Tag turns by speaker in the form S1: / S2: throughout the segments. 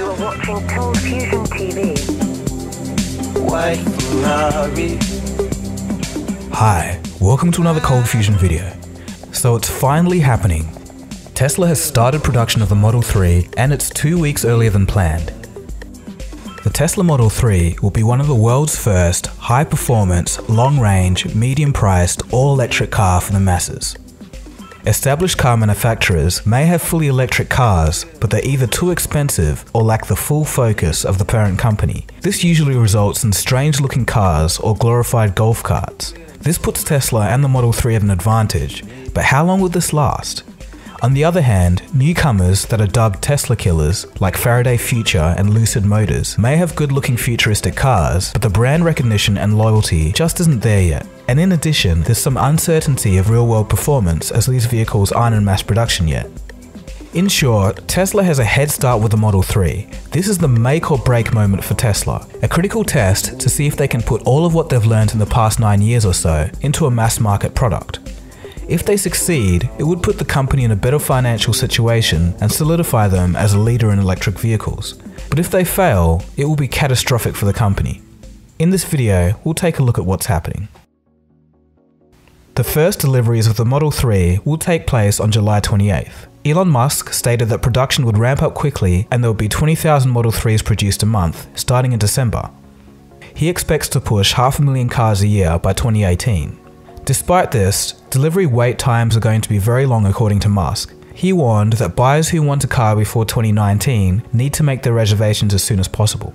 S1: You are watching Cold Fusion TV.
S2: White
S3: Hi, welcome to another Cold Fusion video. So it's finally happening. Tesla has started production of the Model 3 and it's two weeks earlier than planned. The Tesla Model 3 will be one of the world's first high performance, long range, medium priced, all electric car for the masses. Established car manufacturers may have fully electric cars, but they're either too expensive or lack the full focus of the parent company. This usually results in strange looking cars or glorified golf carts. This puts Tesla and the Model 3 at an advantage, but how long will this last? On the other hand, newcomers that are dubbed Tesla killers, like Faraday Future and Lucid Motors, may have good looking futuristic cars, but the brand recognition and loyalty just isn't there yet. And in addition, there's some uncertainty of real world performance as these vehicles aren't in mass production yet. In short, Tesla has a head start with the Model 3. This is the make or break moment for Tesla, a critical test to see if they can put all of what they've learned in the past 9 years or so into a mass market product. If they succeed, it would put the company in a better financial situation and solidify them as a leader in electric vehicles. But if they fail, it will be catastrophic for the company. In this video, we'll take a look at what's happening. The first deliveries of the Model 3 will take place on July 28th. Elon Musk stated that production would ramp up quickly and there would be 20,000 Model 3s produced a month, starting in December. He expects to push half a million cars a year by 2018. Despite this, delivery wait times are going to be very long according to Musk. He warned that buyers who want a car before 2019 need to make their reservations as soon as possible.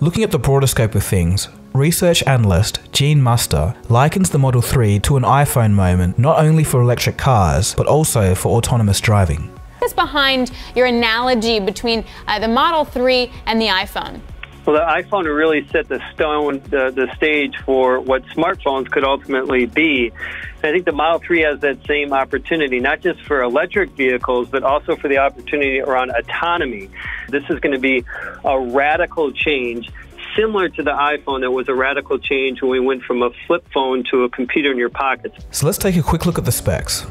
S3: Looking at the broader scope of things, research analyst Gene Munster likens the Model 3 to an iPhone moment not only for electric cars, but also for autonomous driving.
S4: What's behind your analogy between uh, the Model 3 and the iPhone?
S5: Well, the iPhone really set the stone, the, the stage for what smartphones could ultimately be. And I think the Model 3 has that same opportunity, not just for electric vehicles, but also for the opportunity around autonomy. This is going to be a radical change similar to the iPhone that was a radical change when we went from a flip phone to a computer in your pocket.
S3: So let's take a quick look at the specs.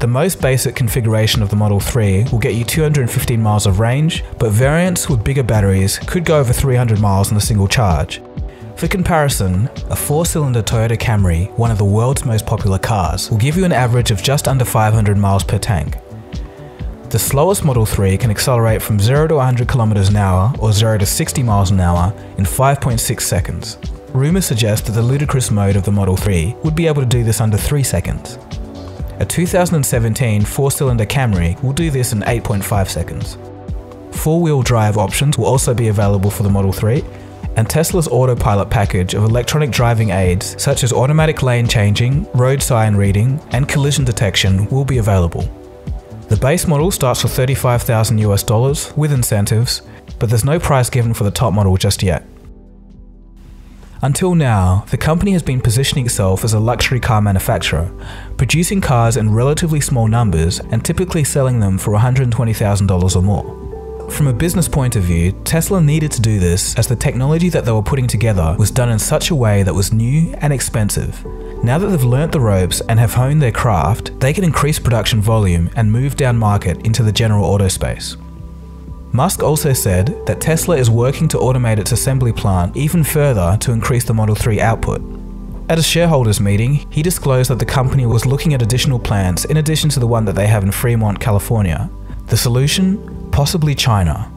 S3: The most basic configuration of the Model 3 will get you 215 miles of range, but variants with bigger batteries could go over 300 miles in a single charge. For comparison, a four-cylinder Toyota Camry, one of the world's most popular cars, will give you an average of just under 500 miles per tank. The slowest Model 3 can accelerate from 0 to 100 km an hour or 0 to 60 miles an hour in 5.6 seconds. Rumours suggest that the ludicrous mode of the Model 3 would be able to do this under 3 seconds. A 2017 four-cylinder Camry will do this in 8.5 seconds. Four-wheel drive options will also be available for the Model 3, and Tesla's autopilot package of electronic driving aids such as automatic lane changing, road sign reading, and collision detection will be available. The base model starts for 35,000 US dollars with incentives, but there's no price given for the top model just yet. Until now, the company has been positioning itself as a luxury car manufacturer, producing cars in relatively small numbers and typically selling them for $120,000 or more. From a business point of view, Tesla needed to do this as the technology that they were putting together was done in such a way that was new and expensive. Now that they've learnt the ropes and have honed their craft, they can increase production volume and move down market into the general auto space. Musk also said that Tesla is working to automate its assembly plant even further to increase the Model 3 output. At a shareholders meeting, he disclosed that the company was looking at additional plants in addition to the one that they have in Fremont, California. The solution? Possibly China.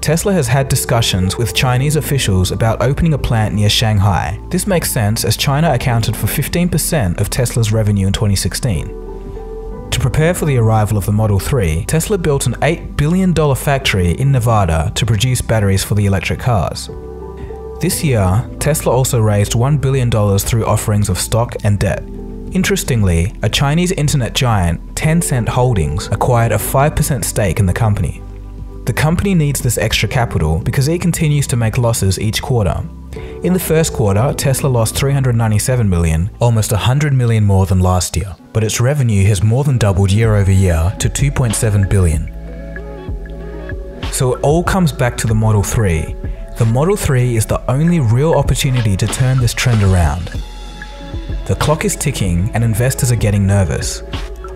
S3: Tesla has had discussions with Chinese officials about opening a plant near Shanghai. This makes sense as China accounted for 15% of Tesla's revenue in 2016. Prepare for the arrival of the Model 3, Tesla built an $8 billion factory in Nevada to produce batteries for the electric cars. This year, Tesla also raised $1 billion through offerings of stock and debt. Interestingly, a Chinese internet giant, Tencent Holdings, acquired a 5% stake in the company. The company needs this extra capital because it continues to make losses each quarter. In the first quarter, Tesla lost 397 million, almost 100 million more than last year but its revenue has more than doubled year over year to 2.7 billion. So it all comes back to the Model 3. The Model 3 is the only real opportunity to turn this trend around. The clock is ticking and investors are getting nervous.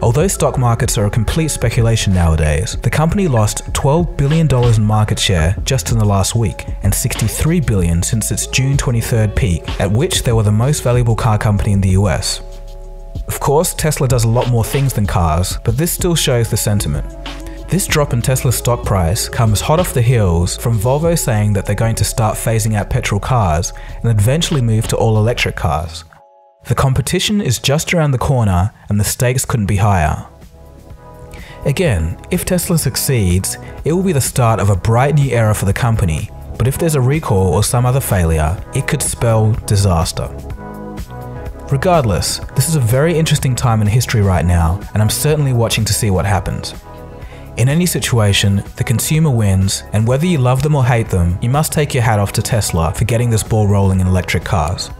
S3: Although stock markets are a complete speculation nowadays, the company lost $12 billion in market share just in the last week, and 63 billion since its June 23rd peak, at which they were the most valuable car company in the US. Of course, Tesla does a lot more things than cars, but this still shows the sentiment. This drop in Tesla's stock price comes hot off the heels from Volvo saying that they're going to start phasing out petrol cars and eventually move to all electric cars. The competition is just around the corner and the stakes couldn't be higher. Again, if Tesla succeeds, it will be the start of a bright new era for the company, but if there's a recall or some other failure, it could spell disaster. Regardless, this is a very interesting time in history right now, and I'm certainly watching to see what happens. In any situation, the consumer wins, and whether you love them or hate them, you must take your hat off to Tesla for getting this ball rolling in electric cars.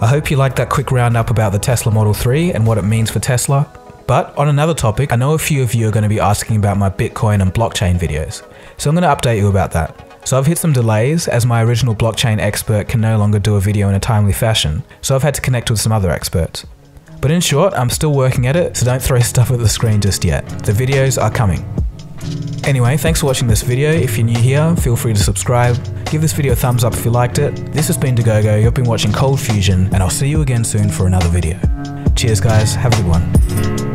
S3: I hope you liked that quick roundup about the Tesla Model 3 and what it means for Tesla. But on another topic, I know a few of you are going to be asking about my Bitcoin and blockchain videos, so I'm going to update you about that. So I've hit some delays as my original blockchain expert can no longer do a video in a timely fashion, so I've had to connect with some other experts. But in short, I'm still working at it, so don't throw stuff at the screen just yet. The videos are coming. Anyway, thanks for watching this video. If you're new here, feel free to subscribe. Give this video a thumbs up if you liked it. This has been Dagogo, you've been watching Cold Fusion, and I'll see you again soon for another video. Cheers guys, have a good one.